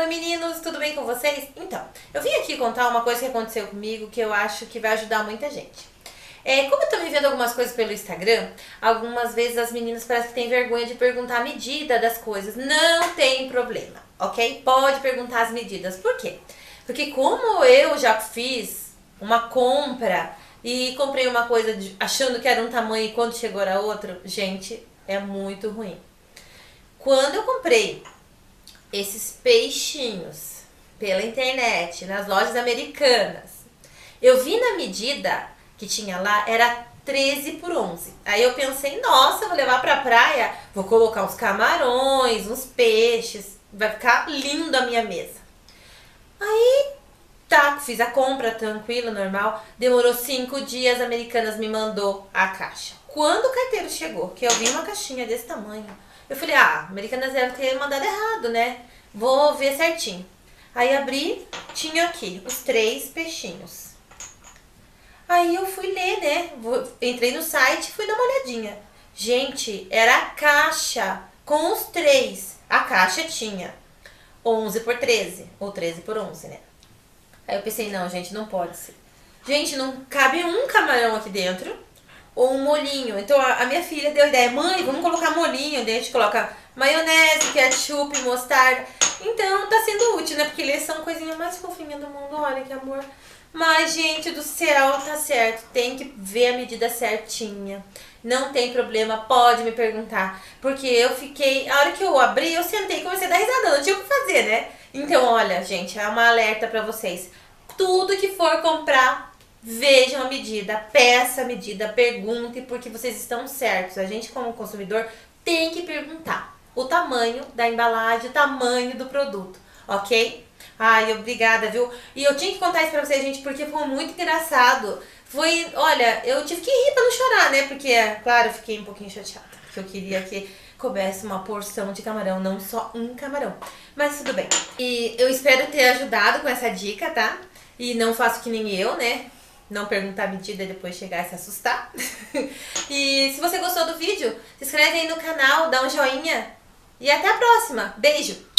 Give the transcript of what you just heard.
oi meninos, tudo bem com vocês? Então, eu vim aqui contar uma coisa que aconteceu comigo que eu acho que vai ajudar muita gente. É, como eu me vendo algumas coisas pelo Instagram, algumas vezes as meninas parecem que têm vergonha de perguntar a medida das coisas. Não tem problema, ok? Pode perguntar as medidas. Por quê? Porque como eu já fiz uma compra e comprei uma coisa de, achando que era um tamanho e quando chegou era outro, gente, é muito ruim. Quando eu comprei esses peixinhos pela internet, nas lojas americanas, eu vi na medida que tinha lá, era 13 por 11. Aí eu pensei, nossa, vou levar pra praia, vou colocar uns camarões, uns peixes, vai ficar lindo a minha mesa. Aí, tá, fiz a compra tranquila, normal. Demorou cinco dias, Americanas me mandou a caixa. Quando o carteiro chegou, que eu vi uma caixinha desse tamanho, eu falei, ah, Americanas deve ter mandado errado, né? Vou ver certinho. Aí abri, tinha aqui os três peixinhos. Aí eu fui ler, né? Entrei no site e fui dar uma olhadinha. Gente, era a caixa com os três. A caixa tinha 11 por 13, ou 13 por 11, né? Aí eu pensei, não, gente, não pode ser. Gente, não cabe um camarão aqui dentro ou um molinho. Então a, minha filha deu a ideia, mãe, vamos colocar molinho. Daí a gente coloca maionese, ketchup, mostarda. Então tá sendo útil, né? Porque eles são coisinha mais fofinha do mundo. Olha que amor. Mas, gente do céu, tá certo. Tem que ver a medida certinha. Não tem problema, pode me perguntar. Porque eu fiquei. A hora que eu abri, eu sentei e comecei a dar risada. Não tinha o que fazer, né? Então, olha, gente, é uma alerta para vocês. Tudo que for comprar, vejam a medida, peça a medida, pergunte, porque vocês estão certos. A gente, como consumidor, tem que perguntar o tamanho da embalagem, o tamanho do produto, ok? Ai, obrigada, viu? E eu tinha que contar isso pra vocês, gente, porque foi muito engraçado. Foi, olha, eu tive que rir pra não chorar, né? Porque, é, claro, eu fiquei um pouquinho chateada. Porque eu queria que coubesse uma porção de camarão, não só um camarão. Mas tudo bem. E eu espero ter ajudado com essa dica, tá? E não faço que nem eu, né? Não perguntar a medida e depois chegar e se assustar. e se você gostou do vídeo, se inscreve aí no canal, dá um joinha. E até a próxima. Beijo!